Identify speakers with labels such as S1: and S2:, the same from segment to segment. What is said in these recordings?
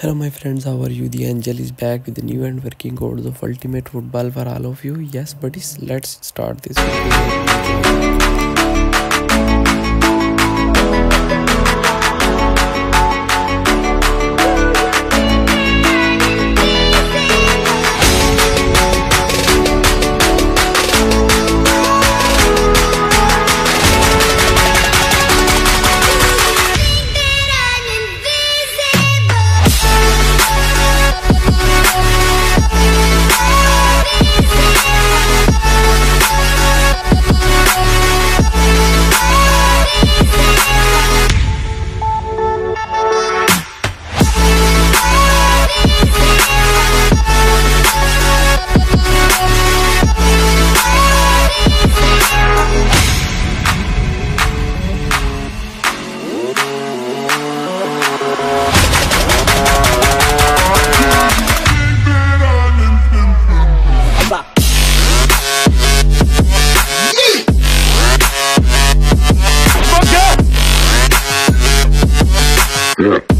S1: Hello my friends, how are you? The Angel is back with the new and working codes of Ultimate Football for all of you. Yes buddies, let's start this video.
S2: Close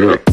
S2: Yeah.